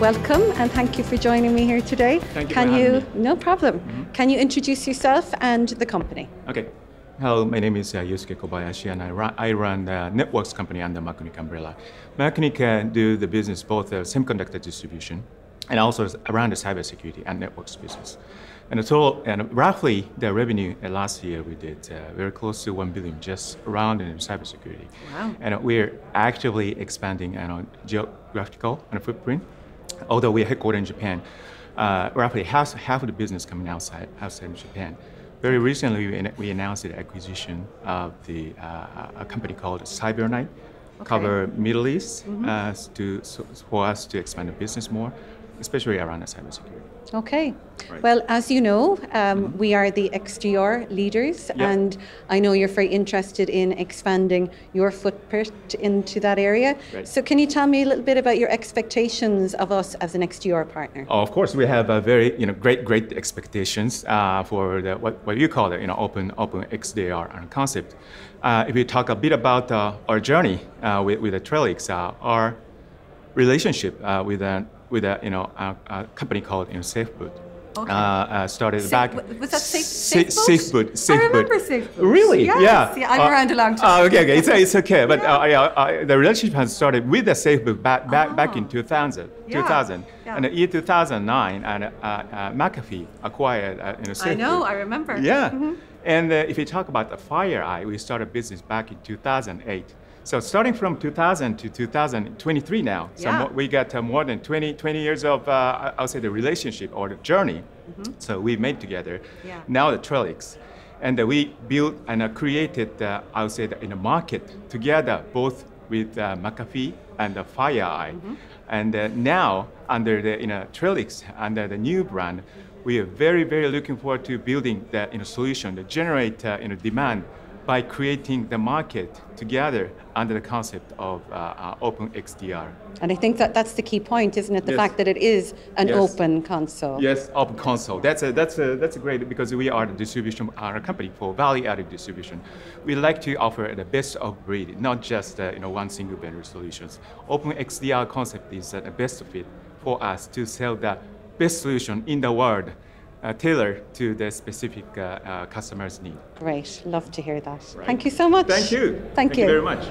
welcome and thank you for joining me here today. Thank you Can you, no problem. Can you introduce yourself and the company? Okay. Hello, my name is uh, Yusuke Kobayashi, and I run, I run the networks company under Macnica umbrella. Macnica uh, do the business both uh, semiconductor distribution and also around the cybersecurity and networks business. And the total, and roughly the revenue uh, last year we did uh, very close to one billion just around in cybersecurity. Wow. And we're actively expanding our geographical and footprint. Although we're headquartered in Japan, uh, roughly half, half of the business coming outside outside of Japan. Very recently, we, we announced the acquisition of the uh, a company called CyberKnight, cover Middle East uh, to so, for us to expand the business more, especially around the cybersecurity. Okay. Right. Well, as you know, um, we are the XDR leaders, and I know you're very interested in expanding your footprint into that area. Right. So, can you tell me a little bit about your expectations of us as an XDR partner? Oh, of course, we have a very you know great great expectations uh, for the what, what you call it you know open open XDR and concept. Uh, if we talk a bit about uh, our journey uh, with with the Trellix, uh, our relationship uh, with a with a you know a, a company called you know, SafeBoot. Okay. Uh, uh, started Safe- back. was that Safe- Sa- SafeBoot? SafeBoot. I remember SafeBoot. SafeBoot. Really? Yes, Yeah. yeah, I'm around a long time. Oh, okay, okay. It's, it's okay. But uh, yeah, uh, the relationship has started with the SafeBoot back back, back in 2000. Yeah. 2000. Yeah. And the year 2009, and uh, uh, McAfee acquired uh, you know, I know, SafeBoot. I remember. Yeah. Mhm. And uh, if you talk about the FireEye, we started business back in 2008. So starting from 2000 to 2023 now, so Yeah. mo- we got uh, more than 20, 20 years of, uh, I- I'll say, the relationship or the journey. So we made together. Mm-hmm. Yeah. Now the Trellix. And uh, we built and uh, created, uh, I would say, the, in a market together, both with uh, McAfee and the FireEye. Mm-hmm. And uh, now, under the you know, Trellix, under the new brand, we are very, very looking forward to building the you know, solution that generate uh, you know, demand by creating the market together under the concept of uh, uh, open XDR. And I think that that's the key point, isn't it? The Yes. fact that it is an Yes. open console. Yes, open console. That's a, that's a, that's a great because we are the distribution our company for value-added distribution. We like to offer the best of breed, not just uh, you know one single vendor solutions. Open XDR concept is uh, the best fit for us to sell the best solution in the world, uh, tailored to the specific uh, uh, customer's need. Great. Love to hear that. Right. Thank you so much. Thank you. Thank, you very much.